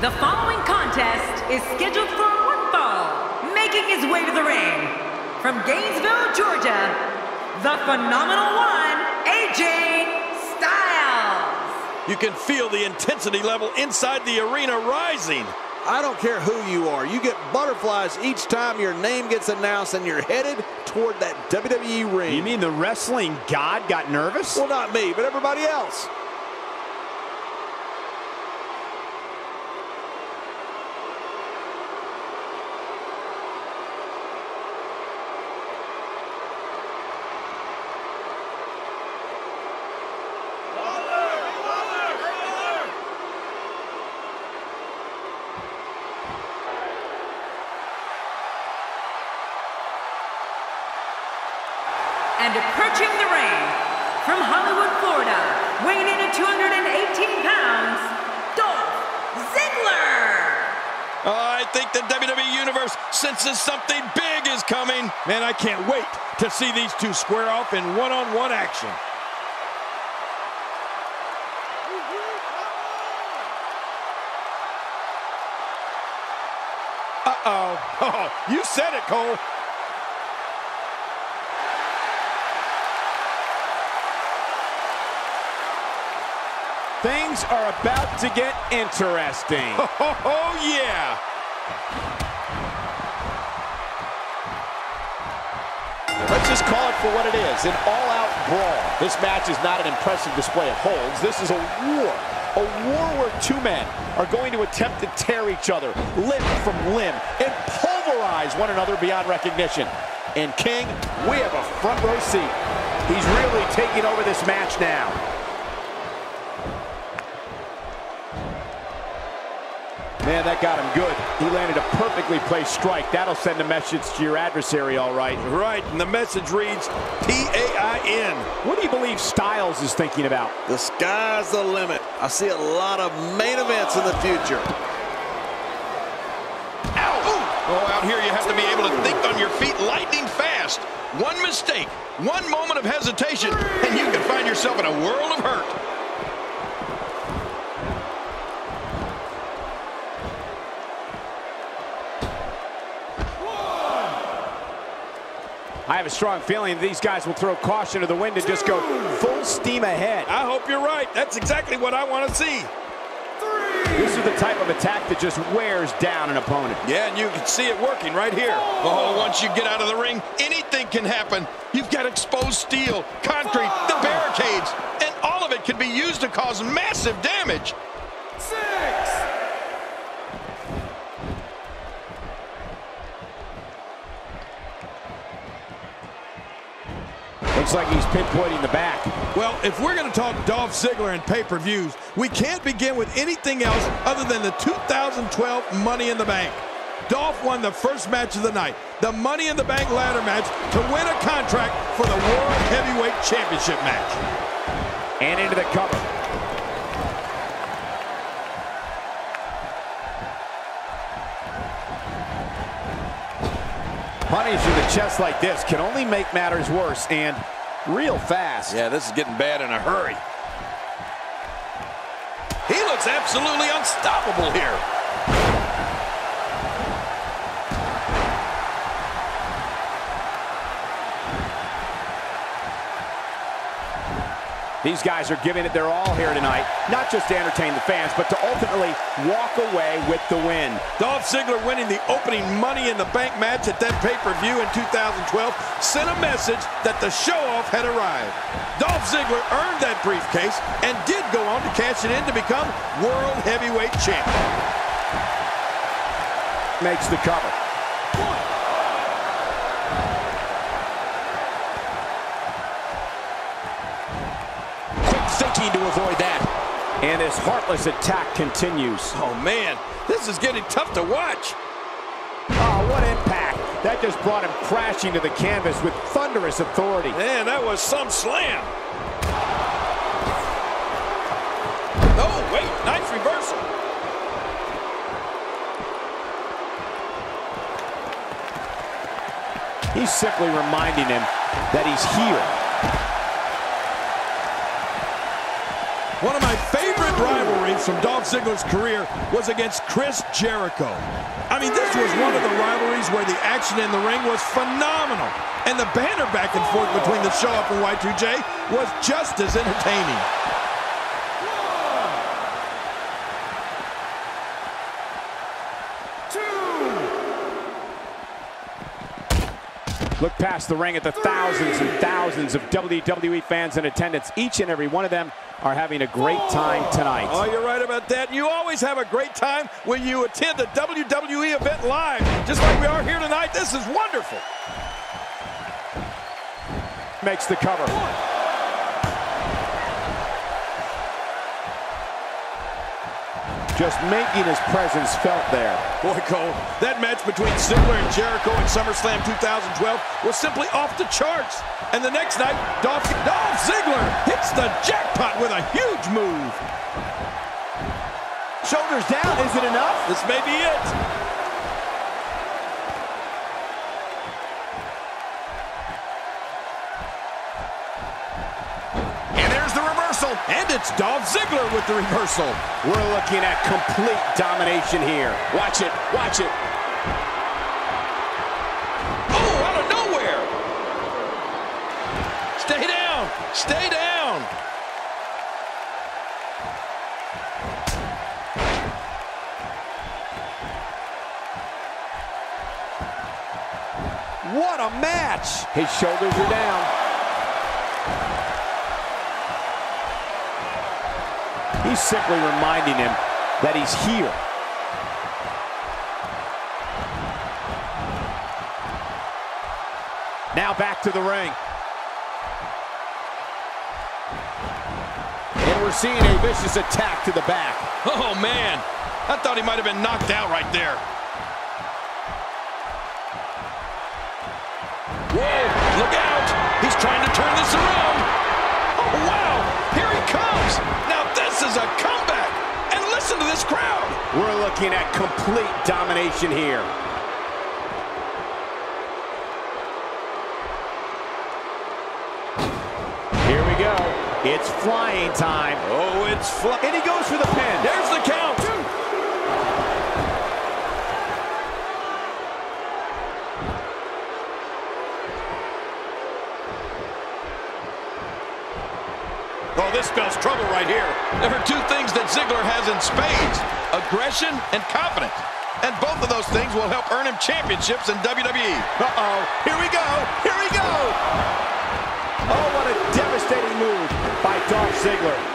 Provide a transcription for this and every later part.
The following contest is scheduled for one fall. Making his way to the ring from Gainesville, Georgia, the phenomenal one, AJ Styles. You can feel the intensity level inside the arena rising. I don't care who you are. You get butterflies each time your name gets announced and you're headed toward that WWE ring. You mean the wrestling god got nervous? Well, not me, but everybody else. And approaching the ring from Hollywood, Florida, weighing in at 218 pounds, Dolph Ziggler. Oh, I think the WWE Universe senses something big is coming. Man, I can't wait to see these two square off in one-on-one -on -one action. Uh-oh. Oh, you said it, Cole. Things are about to get interesting. Oh, oh yeah. Let's just call it for what it is, an all-out brawl. This match is not an impressive display of holds. This is a war. A war where two men are going to attempt to tear each other limb from limb and pulverize one another beyond recognition. And King, we have a front row seat. He's really taking over this match now. Man, that got him good. He landed a perfectly placed strike. That'll send a message to your adversary, all right. Right, and the message reads P-A-I-N. What do you believe Styles is thinking about? The sky's the limit. I see a lot of main events in the future. Ow! Oh, out here you have to be able to think on your feet lightning fast. One mistake, one moment of hesitation, and you can find yourself in a world of hurt. I have a strong feeling these guys will throw caution to the wind and just go full steam ahead. I hope you're right. That's exactly what I want to see. This is the type of attack that just wears down an opponent. Yeah, and you can see it working right here. Oh, once you get out of the ring, anything can happen. You've got exposed steel, concrete, the barricades, and all of it can be used to cause massive damage. Looks like he's pinpointing the back. Well, if we're going to talk Dolph Ziggler and pay-per-views, we can't begin with anything else other than the 2012 Money in the Bank. Dolph won the first match of the night, the Money in the Bank ladder match, to win a contract for the World Heavyweight Championship match. And into the cover. To the chest like this can only make matters worse and real fast. Yeah, this is getting bad in a hurry. He looks absolutely unstoppable here. These guys are giving it their all here tonight, not just to entertain the fans, but to ultimately walk away with the win. Dolph Ziggler winning the opening Money in the Bank match at that pay-per-view in 2012 sent a message that the show-off had arrived. Dolph Ziggler earned that briefcase and did go on to cash it in to become World Heavyweight Champion. Makes the cover. Thinking to avoid that. And this heartless attack continues. Oh, man, this is getting tough to watch. Oh, what impact. That just brought him crashing to the canvas with thunderous authority. Man, that was some slam. Oh, wait, nice reversal. He's simply reminding him that he's here. One of my favorite rivalries from Dolph Ziggler's career was against Chris Jericho. I mean, this was one of the rivalries where the action in the ring was phenomenal. And the banner back and forth between the Show Off and Y2J was just as entertaining. Look past the ring at the thousands and thousands of WWE fans in attendance. Each and every one of them are having a great time tonight. Oh, you're right about that. You always have a great time when you attend a WWE event live, just like we are here tonight. This is wonderful. Makes the cover. Just making his presence felt there. Boy, Cole, that match between Ziggler and Jericho in SummerSlam 2012 was simply off the charts. And the next night, Dolph, Dolph Ziggler hits the jackpot with a huge move. Shoulders down, is it enough? This may be it. And it's Dolph Ziggler with the reversal. We're looking at complete domination here. Watch it, watch it. Oh, out of nowhere. Stay down. Stay down. What a match. His shoulders are down. He's simply reminding him that he's here. Now back to the ring. And we're seeing a vicious attack to the back. Oh, man. I thought he might have been knocked out right there. Whoa, look out. He's trying to turn this around. Is a comeback. And listen to this crowd. We're looking at complete domination here. Here we go. It's flying time. Oh, it's fly. And he goes for the pin. There's the count. This spells trouble right here. There are two things that Ziggler has in spades, aggression and confidence. And both of those things will help earn him championships in WWE. Uh-oh. Here we go. Here we go. Oh, what a devastating move by Dolph Ziggler.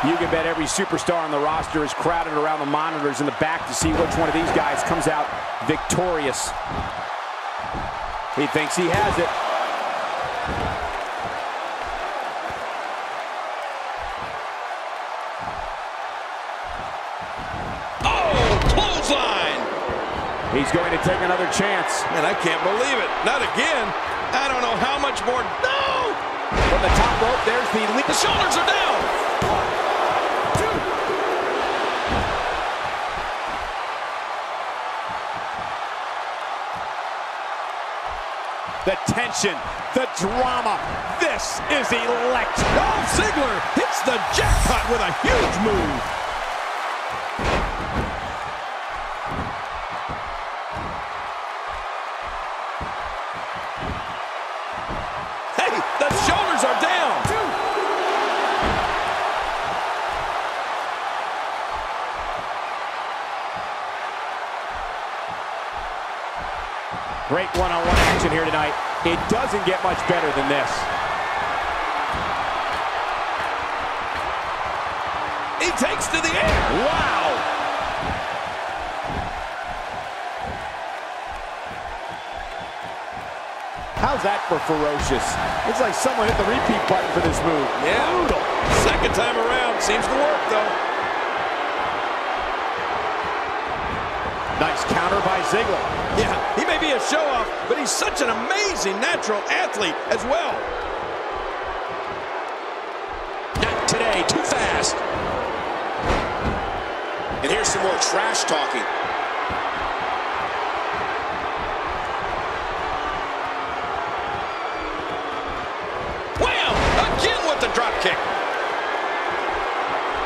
You can bet every superstar on the roster is crowded around the monitors in the back to see which one of these guys comes out victorious. He thinks he has it. Oh, clothesline. He's going to take another chance. And I can't believe it. Not again. I don't know how much more. No! From the top rope, there's the lead. The shoulders are down. The tension, the drama. This is electric. Dolph Ziggler hits the jackpot with a huge move. Doesn't get much better than this. He takes to the air. Wow! How's that for ferocious? It's like someone hit the repeat button for this move. Yeah. Brutal. Second time around. Seems to work, though. Nice counter by Ziggler. Yeah, he may be a show-off, but he's such an amazing natural athlete as well. Not today, too fast. And here's some more trash talking. Wham! Again with the drop kick.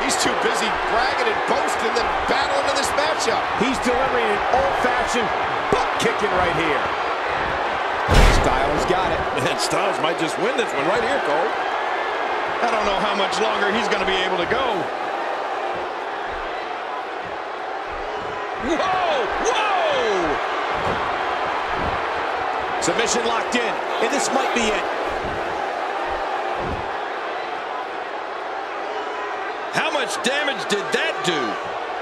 He's too busy bragging and boasting than battling in this matchup. He's delivering an old-fashioned butt kicking right here. Styles got it. And Styles might just win this one right here, Cole. I don't know how much longer he's going to be able to go. Whoa! Whoa! Submission locked in, and this might be it. How much damage did that do?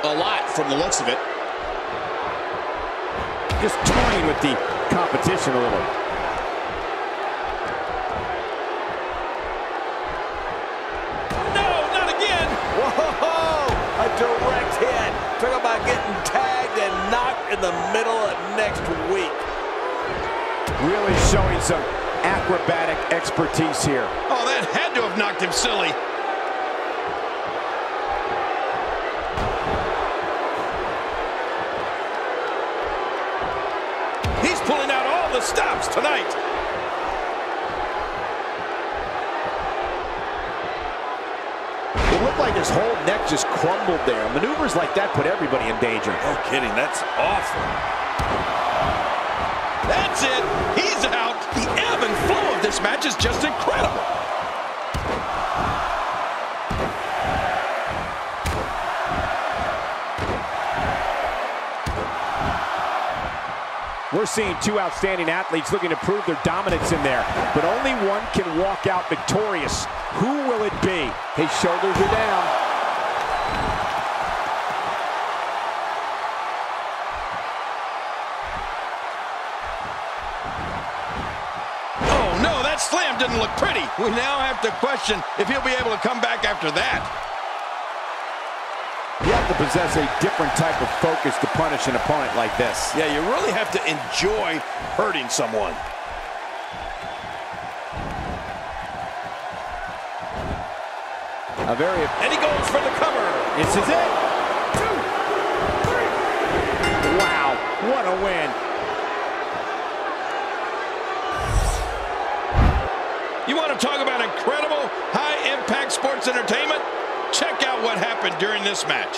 A lot from the looks of it. Just toying with the competition a little. No, not again! Whoa! A direct hit. Talk about getting tagged and knocked in the middle of next week. Really showing some acrobatic expertise here. Oh, that had to have knocked him silly. He's pulling out all the stops tonight. It looked like his whole neck just crumbled there. Maneuvers like that put everybody in danger. No kidding, that's awful. That's it. He's out. The ebb and flow of this match is just incredible. We're seeing two outstanding athletes looking to prove their dominance in there, but only one can walk out victorious. Who will it be? His shoulders are down. Oh, no, that slam didn't look pretty. We now have to question if he'll be able to come back after that. Have to possess a different type of focus to punish an opponent like this. Yeah, you really have to enjoy hurting someone. A very And he goes for the cover. This is it. Two, three. Wow, what a win. You want to talk about incredible high-impact sports entertainment? What happened during this match.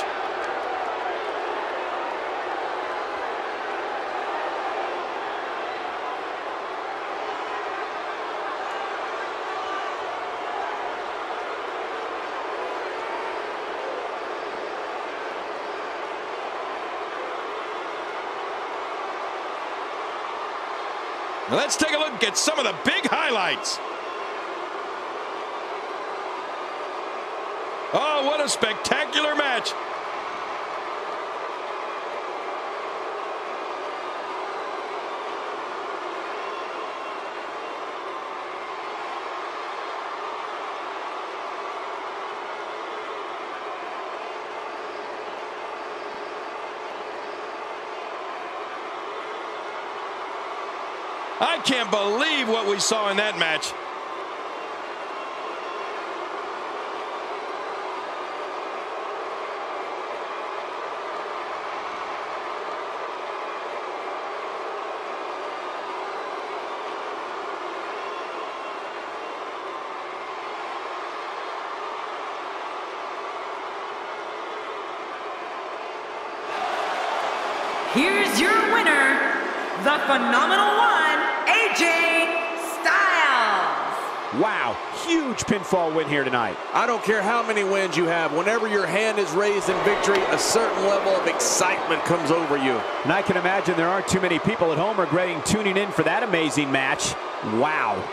Let's take a look at some of the big highlights. Oh, what a spectacular match. I can't believe what we saw in that match. Here's your winner, the phenomenal one, AJ Styles. Wow, huge pinfall win here tonight. I don't care how many wins you have. Whenever your hand is raised in victory, a certain level of excitement comes over you. And I can imagine there aren't too many people at home regretting tuning in for that amazing match. Wow.